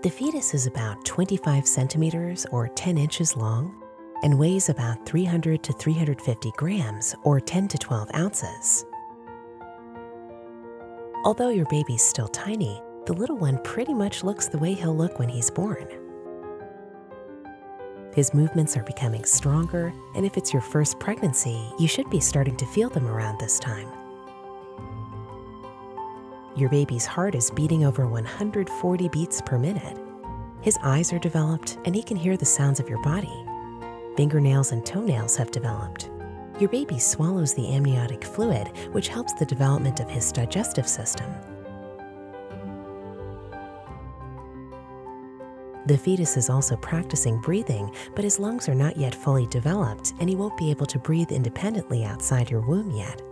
The fetus is about 25 centimeters or 10 inches long and weighs about 300 to 350 grams or 10 to 12 ounces. Although your baby's still tiny, the little one pretty much looks the way he'll look when he's born. His movements are becoming stronger, and if it's your first pregnancy, you should be starting to feel them around this time. Your baby's heart is beating over 140 beats per minute. His eyes are developed, and he can hear the sounds of your body. Fingernails and toenails have developed. Your baby swallows the amniotic fluid, which helps the development of his digestive system. The fetus is also practicing breathing, but his lungs are not yet fully developed, and he won't be able to breathe independently outside your womb yet.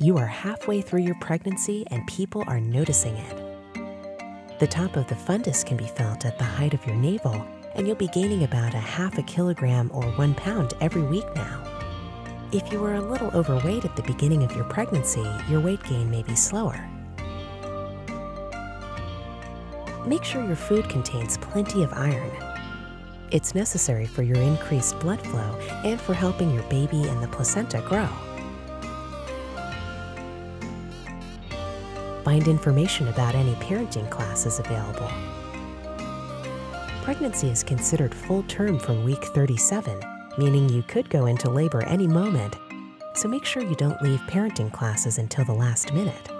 You are halfway through your pregnancy and people are noticing it. The top of the fundus can be felt at the height of your navel, and you'll be gaining about a half a kilogram or one pound every week now. If you were a little overweight at the beginning of your pregnancy, your weight gain may be slower. Make sure your food contains plenty of iron. It's necessary for your increased blood flow and for helping your baby and the placenta grow. Find information about any parenting classes available. Pregnancy is considered full term from week 37, meaning you could go into labor any moment, so make sure you don't leave parenting classes until the last minute.